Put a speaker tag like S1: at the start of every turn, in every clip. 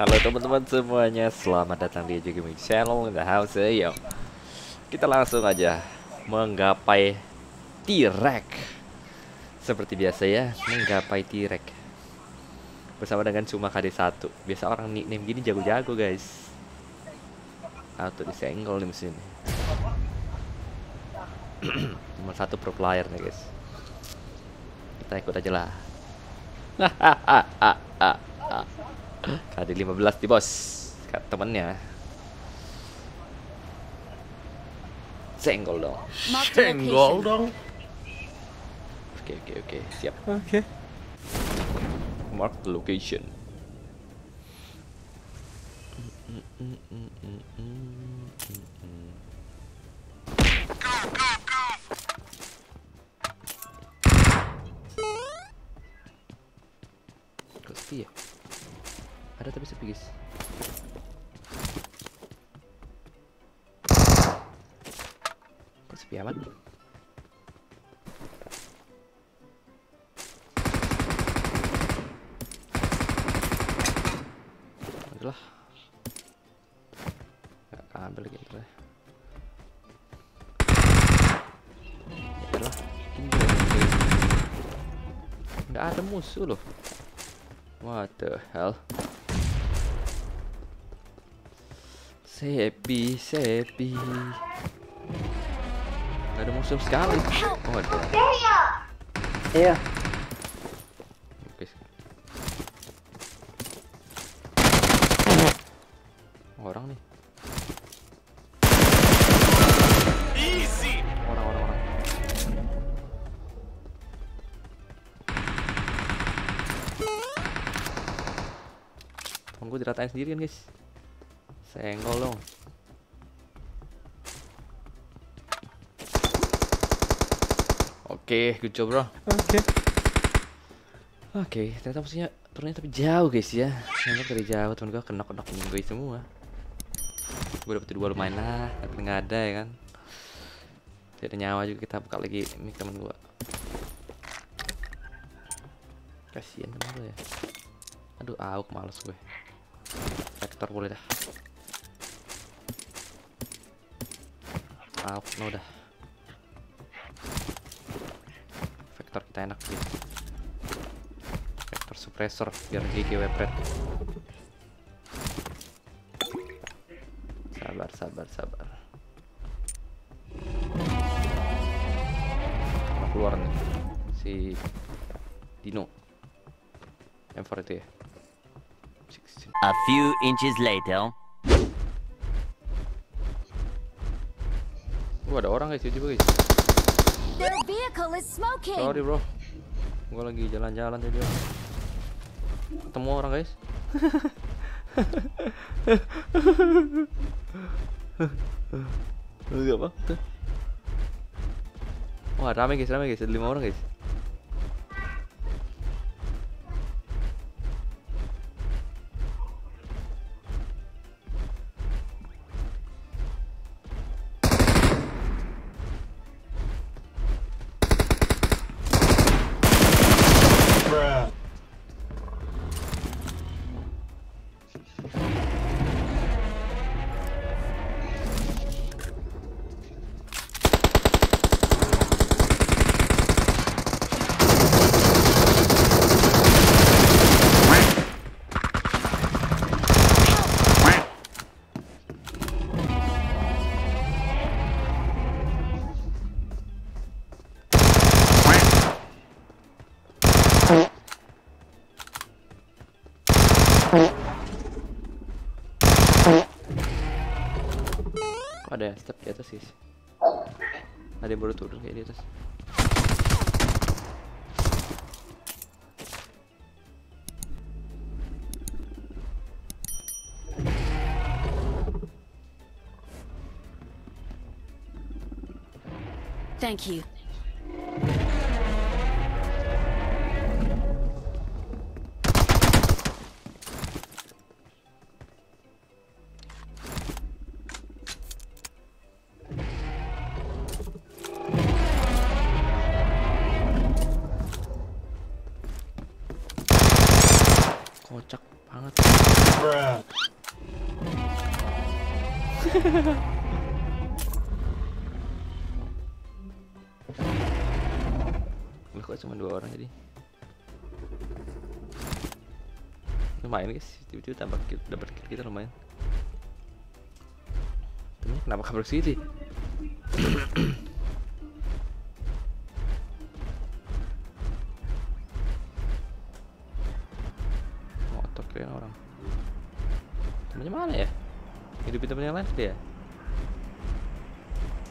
S1: Halo teman-teman semuanya, selamat datang di Ejo Gaming Channel in the house yo. Kita langsung aja menggapai T-Rex. Seperti biasa ya, menggapai T-Rex. Bersama dengan Cuma KD1 Biasa orang nickname gini jago-jago guys. Auto disenggol nih mesin. Cuma satu pro player nih guys. Kita ikut aja lah KD 15 di bos. Temennya. Senggol dong.
S2: Senggol dong.
S1: Oke oke oke. Siap.
S2: Oke.
S1: Mark the location. Kok Sepi amat? Adalah Gak kabel gitu ya. Adalah Nggak ada musuh loh. What the hell? Sepi, sepi Gak ada musuh sekali Oh ada
S3: Iya.
S1: Oke. Orang nih.
S2: Easy.
S1: Orang orang orang. Gue diratain sendirian guys. Senggol dong. Oke, good job bro.
S2: Oke.
S1: Oke, ternyata musuhnya turunnya tapi jauh guys ya. Nembak dari jauh temen gua kenok kenok gue semua. Gue dapet dua lumayan lah, tapi nggak ada ya kan. Tidak ada nyawa juga kita buka lagi mic temen gua. Kasihan temen gue ya. Aduh, auk males gue. Vector boleh dah. Auk, no dah. Kita enak gitu. Vector suppressor biar GG webred. Sabar, sabar, sabar. Keluar nih si Dino. M4 itu ya. 16.
S4: A few inches later.
S1: Wah, ada orang guys, juga guys.
S5: Their vehicle is smoking.
S1: Sorry bro, gue lagi jalan-jalan tadi. Ketemu orang guys. Lu apa? Wah rame guys, rame guys, ada lima orang guys. Ada step di atas guys? Ada yang baru turun kayak di atas.
S5: Thank you.
S1: Lah kok cuma dua orang jadi? Lumayan guys, tiba-tiba tambah kill, dapat kill kita lumayan. Temennya kenapa kabur sini? Temen yang lain kali ya?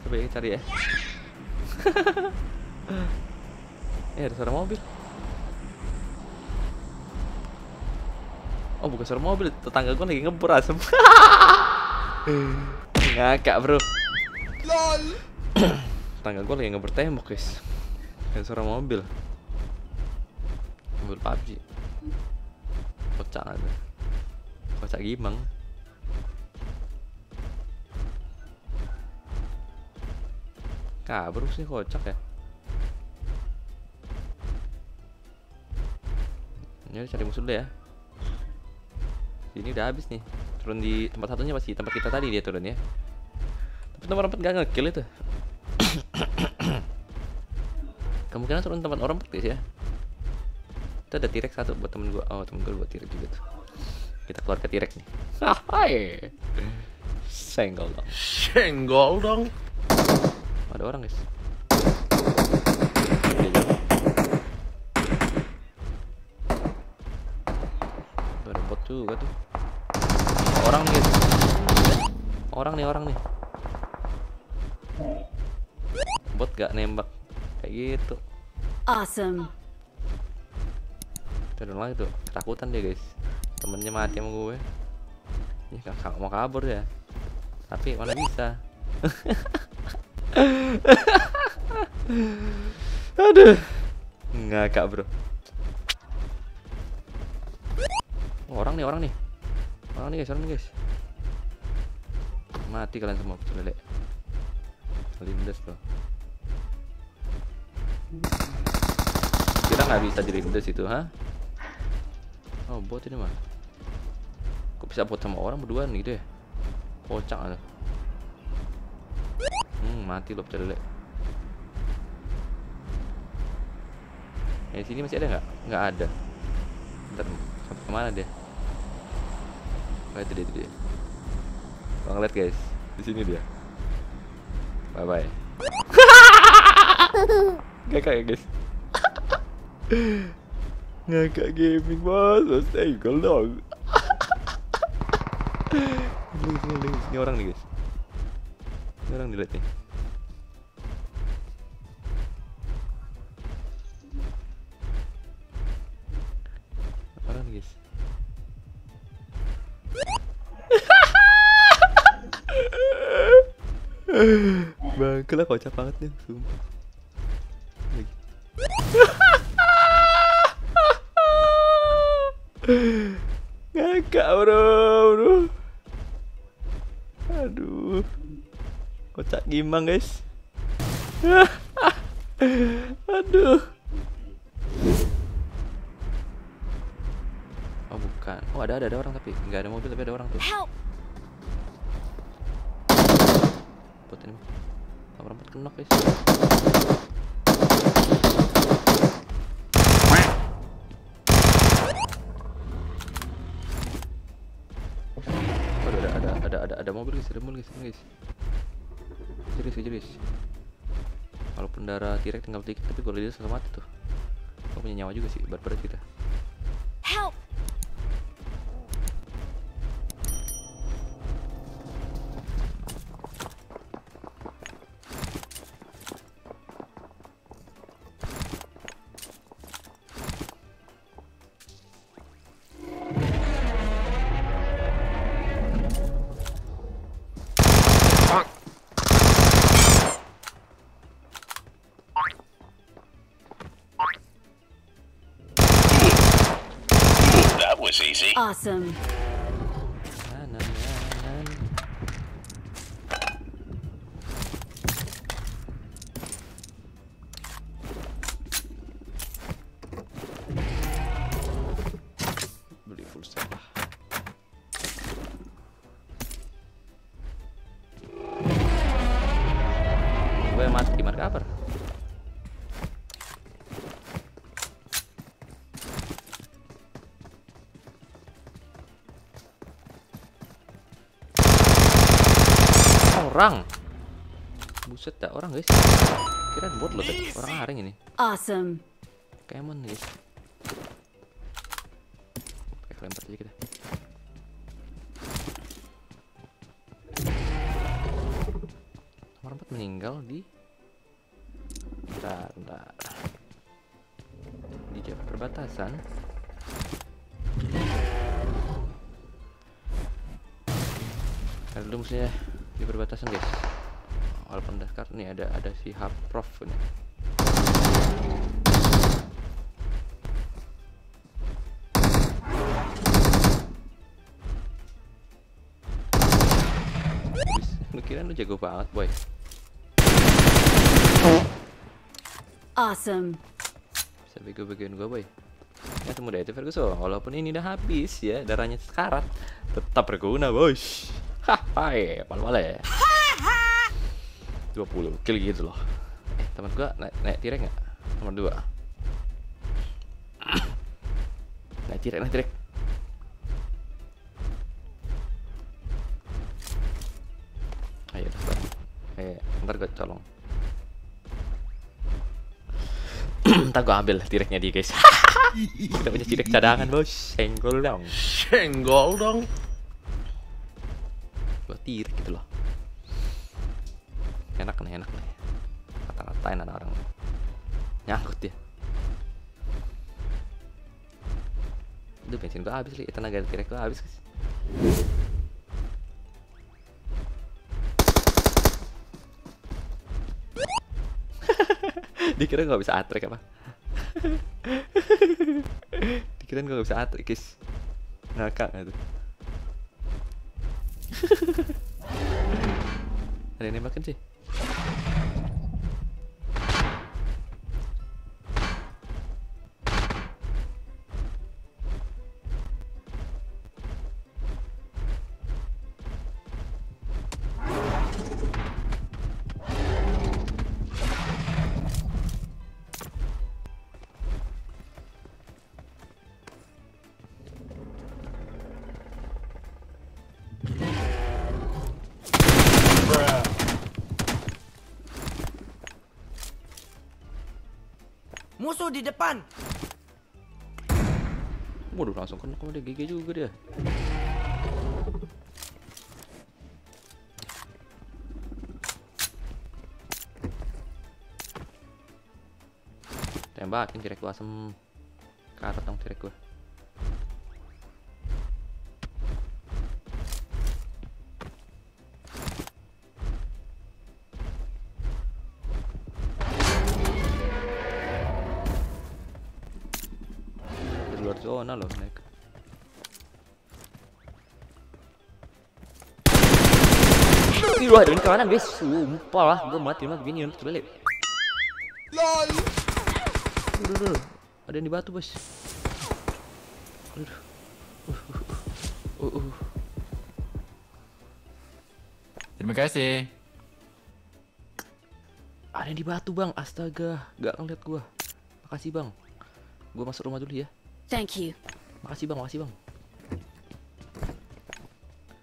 S1: Coba ya cari ya. Eh ada suara mobil. Oh bukan suara mobil, tetangga gue lagi ngebur asem. Ngakak bro. LOL. tetangga gue lagi ngebur tembok guys. Kayak suara mobil. Mobil PUBG. Kocak ada. Kocak gimang. Kabur sih kocak ya. Ini cari musuh dulu ya. Ini udah habis nih. Turun di tempat satunya masih tempat kita tadi dia turun ya. Tapi nomor 4 gak ngekill itu. Kemungkinan turun tempat orang 4 guys ya. Itu ada T-Rex satu buat temen gua. Oh, temen gua buat T-Rex juga tuh. Kita keluar ke T-Rex nih. Hai. Senggol dong.
S2: Senggol dong.
S1: Ada orang guys. Tuh, Ada bot juga tuh. Orang nih guys. Orang nih orang nih. Bot gak nembak kayak gitu.
S5: Awesome.
S1: Udah lagi tuh ketakutan dia guys. Temennya mati sama gue. Ini kakak mau kabur ya. Tapi mana bisa. Aduh. Ngakak, Bro. Oh, orang nih, orang nih. Orang nih, guys, orang nih, guys. Mati kalian semua, betul lele. Lindas tuh. Kira nggak bisa dilindas itu, ha? Oh, bot ini mah. Kok bisa bot sama orang berduaan gitu ya? Kocak. Mati loh pecah lele. Eh, sini masih ada nggak? Nggak ada. Bentar, sampai ke mana dia? Oh, itu dia, itu dia. Bang lihat guys, di sini dia. Bye bye. Ngakak ya guys. Ngakak gaming bos, ini, ini, ini orang nih guys. Ini orang dilihat nih. Lah kocak banget nih, sumpah. Ngakak bro, bro. Aduh. Kocak gimang guys. Aduh. Oh bukan. Oh ada ada ada orang tapi nggak ada mobil tapi ada orang tuh.
S5: Help!
S1: Bot ini. Empat kenok guys. Oh, ada, ada, ada, ada, ada, mobil guys, ada mobil guys, ada guys. Jeris, jeris. Walaupun darah tirek tinggal dikit, tapi kalau dia sudah mati tuh. Oh, punya nyawa juga sih, barbar kita.
S5: Help! Awesome.
S1: Orang. Buset dah orang guys. Kira bot loh tadi. Orang haring ini.
S5: Awesome.
S1: Kemon guys. Kayak lempar aja kita. Nomor 4 meninggal di Bentar, bentar. Di jalan perbatasan. Dulu musuhnya di perbatasan guys. Walaupun Daskar nih ada ada si Haprof ini. Wis, Lu kira lu jago banget boy
S5: Awesome.
S1: Bisa bego-begoin gua boy Ya semudah itu Ferguson Walaupun ini udah habis ya Darahnya sekarat Tetap berguna bos Hahaha Pal-pal ya 20 kill gitu loh. Eh teman gua naik, naik tirek nggak? Nomor 2 Naik tirek naik tirek Ayo. Ayo ntar gua colong. Ntar gua ambil tireknya dia guys. Kita punya tirek cadangan bos. Senggol dong.
S2: Senggol dong.
S1: Gua tirek gitu loh. Enak nih enak nih. Kata-katain anak orang. Nyangkut dia. Aduh bensin gua habis li. Tenaga tirek gua habis guys. Dikira gak bisa atrek apa? Dikira gak bisa atrek guys. Ngakak gak tuh Ada yang nembakin sih
S4: Musuh di depan.
S1: Waduh langsung kena kena dia juga dia Tembakin tirek gua asem Karat dong tirek gua Ada di kanan guys, sumpah lah, gue mati mah begini untuk balik. LOL. Aduh, aduh, ada yang di batu bos. Aduh. Uh, uh, uh, uh.
S6: Terima kasih.
S1: Ada yang di batu bang, astaga, gak ngeliat gua. Makasih bang. Gua masuk rumah dulu ya.
S5: Thank you.
S1: Makasih bang, makasih bang.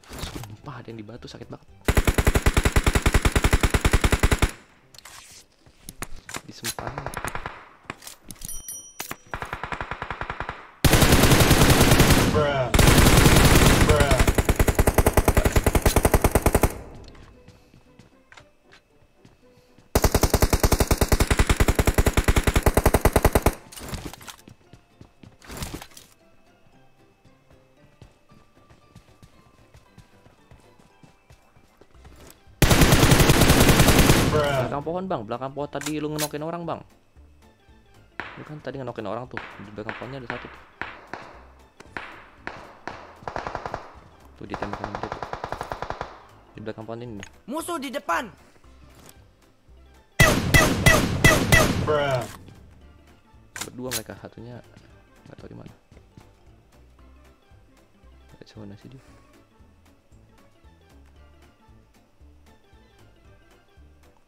S1: Sumpah ada yang di batu sakit banget. Disumpah.
S2: Bruh.
S1: Pohon bang, belakang pohon tadi lu ngenokin orang bang. Lu kan tadi ngenokin orang tuh, di belakang pohonnya ada satu tuh. Tuh ditembak sama dia tuh. Di belakang pohon ini nih.
S4: Musuh di depan.
S2: Bruh.
S1: Berdua mereka, satunya nggak tahu di mana. Zona sih dia.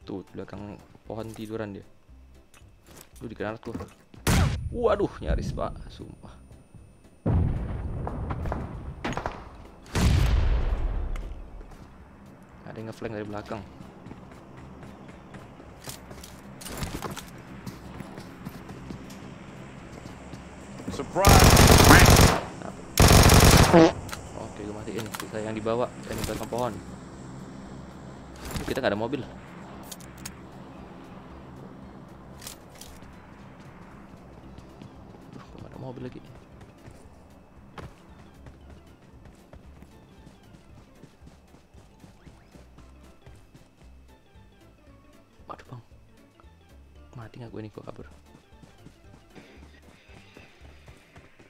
S1: Tuh, belakang pohon tiduran dia. Lu di granat gua. Waduh, nyaris, Pak. Sumpah. Ada yang ngeflank dari belakang. Oke, gue matiin. Sisa yang di bawah, yang di belakang pohon. Kita nggak ada mobil. Duh, kok nggak ada mobil lagi. Waduh bang, mati nggak gue nih gue kabur.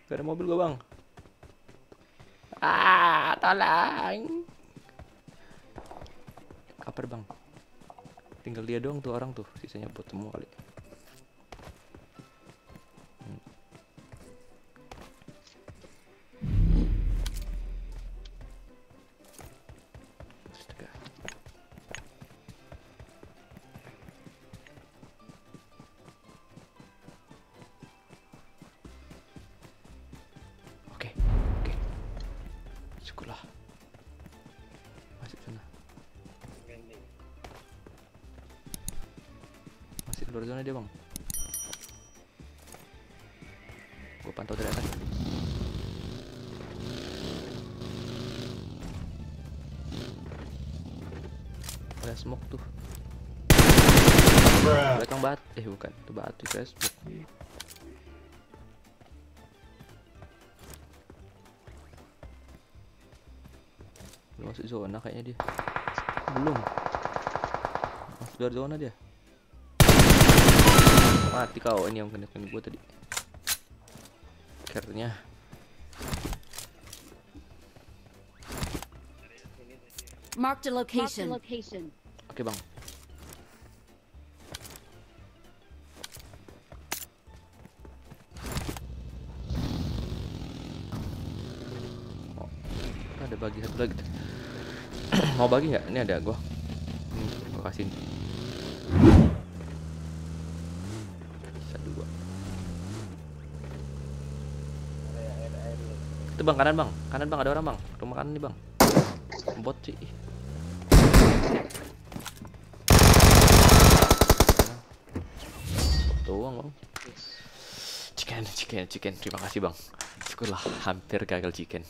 S1: Gak ada mobil gue bang. Ah, tolong. Kabar bang. Tinggal dia doang tuh orang tuh, sisanya buat semua kali. Luar zona dia, Bang. Gua pantau dari atas. Ada smoke tuh. Belakang bat. Eh, bukan. Itu batu, guys. Belum masuk zona kayaknya dia. Belum. Masuk luar zona dia. Mati kau ini yang kena kena gua tadi. Caranya.
S5: Marked a location. location.
S1: Oke, Bang. Oh, ada bagi satu lagi. Mau bagi nggak? Ini ada gua. Ini gua kasih. nih. Bisa dua. Itu bang kanan bang, kanan bang ada orang bang, rumah kanan nih bang. Bot sih. Doang bang. Chicken, chicken, chicken. Terima kasih bang. Syukurlah hampir gagal chicken.